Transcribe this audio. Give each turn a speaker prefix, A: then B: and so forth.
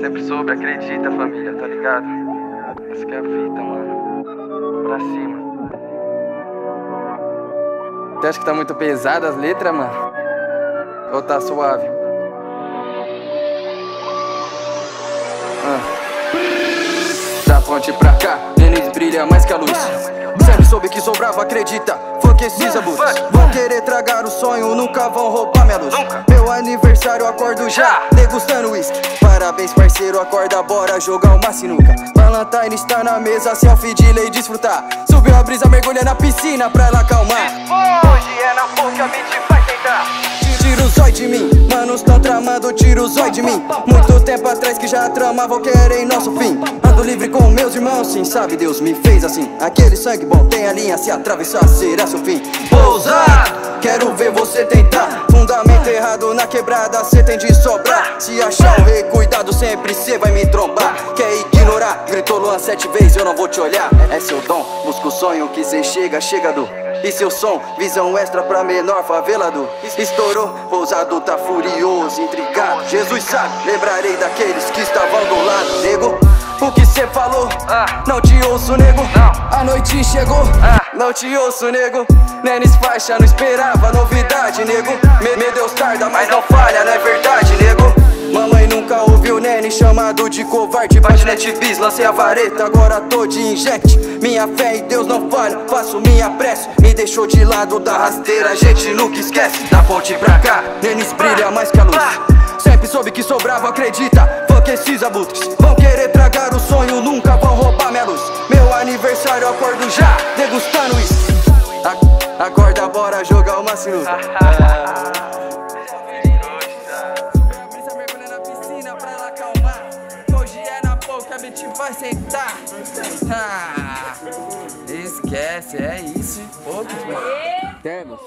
A: Sempre soube, acredita, família, tá ligado? Essa que é a fita, mano. Pra cima. Você acha que tá muito pesada as letras, mano? Ou tá suave? Ah. Da ponte pra cá, Denis brilha mais que a luz. Sempre soube que sobrava, acredita. Fuck esses abusos. Vão querer tragar o sonho, nunca vão roubar minha luz. Meu aniversário, acordo já, degustando whisky. Parabéns, parceiro, acorda, bora jogar uma sinuca. Valentine está na mesa, selfie de lei desfrutar. Subiu a brisa, mergulha na piscina pra ela acalmar. Hoje é na boca, a mim, manos tão tramando, tira o zóio de mim. Muito tempo atrás que já tramavam, querem nosso fim. Ando livre com meus irmãos, sim, sabe, Deus me fez assim. Aquele sangue bom tem a linha, se atravessar será seu fim. Ousado, quero ver você tentar. Fundamento errado na quebrada, cê tem de sobrar. Se achar um rei, cuidado, sempre cê vai me trombar. Quer ignorar? Gritou Luan sete vezes, eu não vou te olhar. É seu dom, busca o sonho que cê chega, chega do. E seu som, visão extra pra menor favelado Estourou, ousado tá furioso, intrigado Jesus sabe, lembrarei daqueles que estavam do lado Nego, o que cê falou? Não te ouço, nego. A noite chegou, não te ouço, nego. Nenes faixa, não esperava novidade, nego. Me, me Deus tarda, mas não falha, não é verdade, nego. Mamãe nunca ouviu Nene chamado de covarde. Patinete bis, lancei a vareta, agora tô de inject. Minha fé em Deus não falha, faço minha prece. Me deixou de lado da rasteira, a gente nunca esquece. Da ponte pra cá, Nenes brilha mais que a luz. Sempre soube que sobrava, acredita. Fuck esses abutres Vão querer tragar o sonho, nunca vão roubar minha luz Meu aniversário, acordo já, degustando isso A Acorda, bora jogar uma sinuca brisa mergulha na piscina pra ela acalmar. Hoje é na boca, a bitch vai sentar. Ah, esquece, é isso e pouco, mano. Temos.